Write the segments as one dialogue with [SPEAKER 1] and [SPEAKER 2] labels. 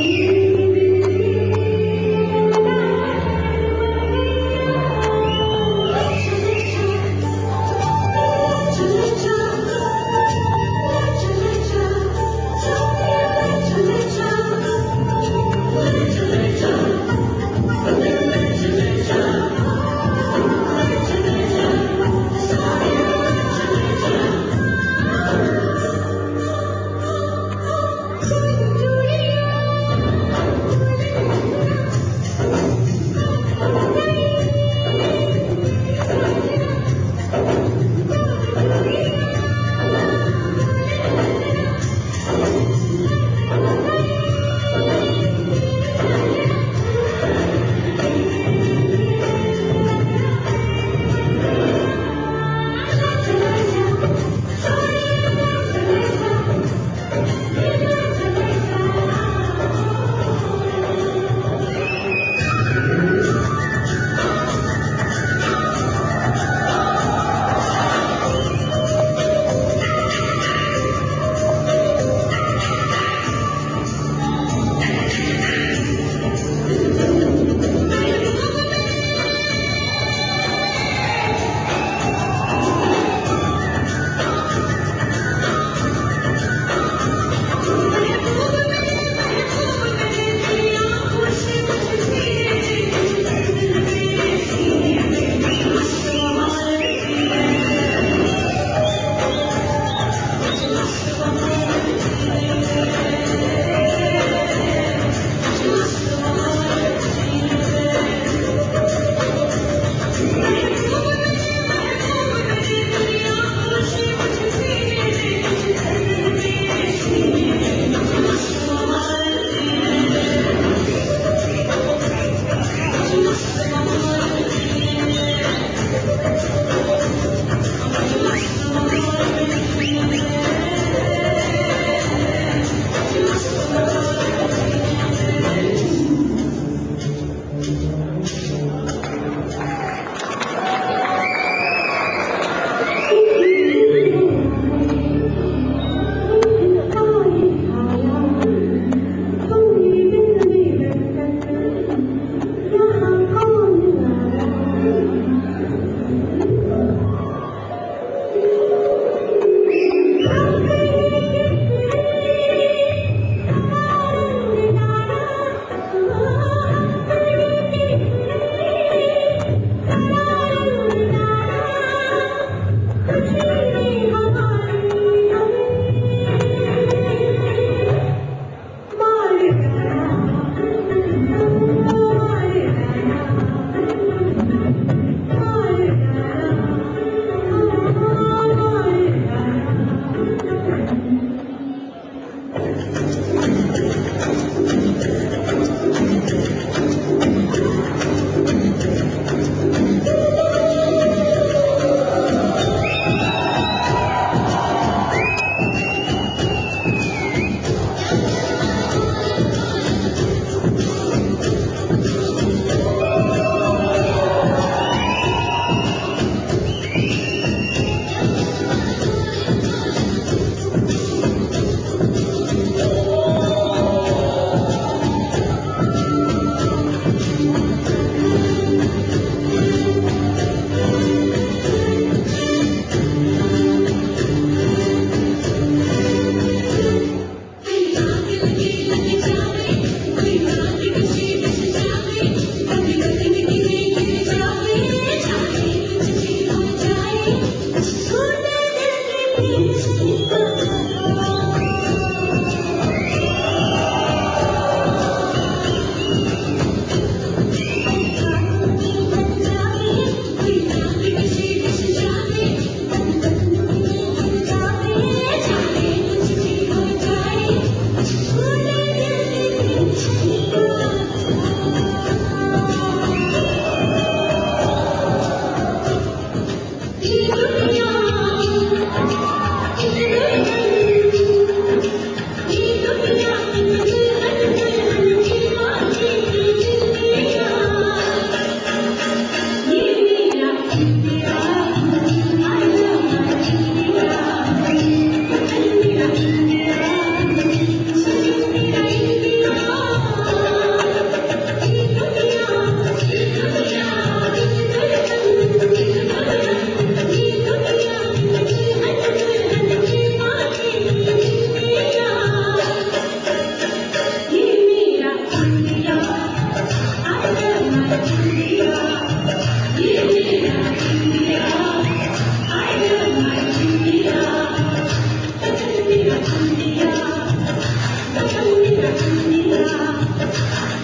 [SPEAKER 1] Please.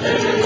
[SPEAKER 1] Amén.